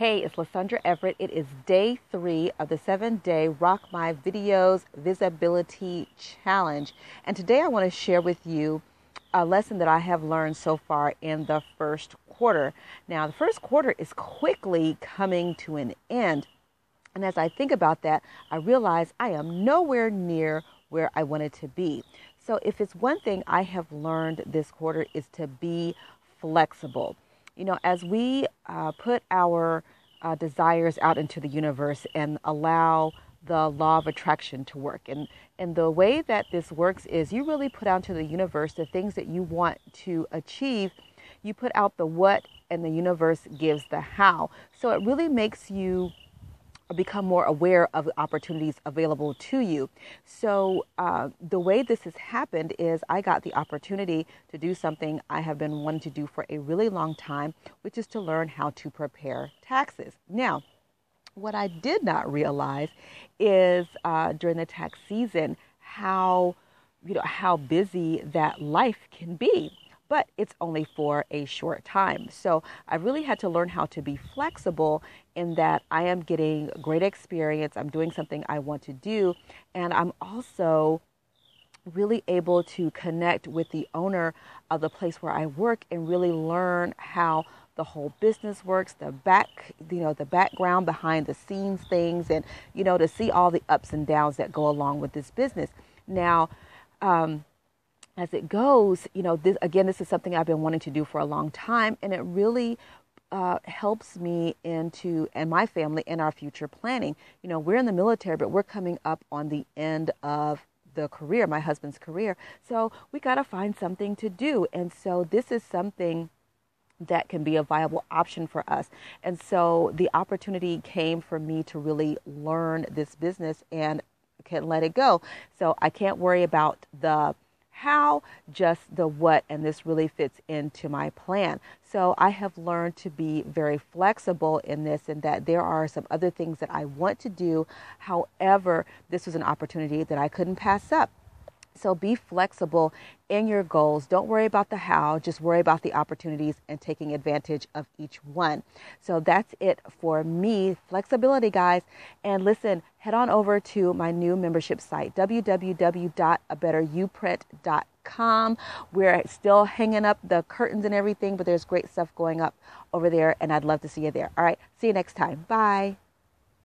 Hey, it's LuSundra Everett. It is day three of the seven day Rock My Videos Visibility Challenge. And today I want to share with you a lesson that I have learned so far in the first quarter. Now, the first quarter is quickly coming to an end. And as I think about that, I realize I am nowhere near where I wanted to be. So, if it's one thing I have learned this quarter, is to be flexible you know, as we uh, put our uh, desires out into the universe and allow the law of attraction to work. And, and the way that this works is you really put out to the universe the things that you want to achieve. You put out the what, and the universe gives the how. So it really makes you become more aware of the opportunities available to you. So, uh, the way this has happened is I got the opportunity to do something I have been wanting to do for a really long time, which is to learn how to prepare taxes. Now, what I did not realize is uh, during the tax season how you know how busy that life can be but it's only for a short time. So I really had to learn how to be flexible in that I am getting great experience, I'm doing something I want to do, and I'm also really able to connect with the owner of the place where I work and really learn how the whole business works, the back, you know, the background behind the scenes things, and you know, to see all the ups and downs that go along with this business. Now, um, as it goes, you know, this, again, this is something I've been wanting to do for a long time, and it really uh, helps me into and my family in our future planning. You know, we're in the military, but we're coming up on the end of the career, my husband's career. So we got to find something to do, and so this is something that can be a viable option for us. And so the opportunity came for me to really learn this business and can let it go. So I can't worry about the how, just the what, and this really fits into my plan. So I have learned to be very flexible in this, and that there are some other things that I want to do. However, this was an opportunity that I couldn't pass up. So be flexible in your goals. Don't worry about the how, just worry about the opportunities and taking advantage of each one. So that's it for me. Flexibility, guys. And listen, head on over to my new membership site, www.abetteryouprint.com. We're still hanging up the curtains and everything, but there's great stuff going up over there, and I'd love to see you there. All right, see you next time. Bye.